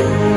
you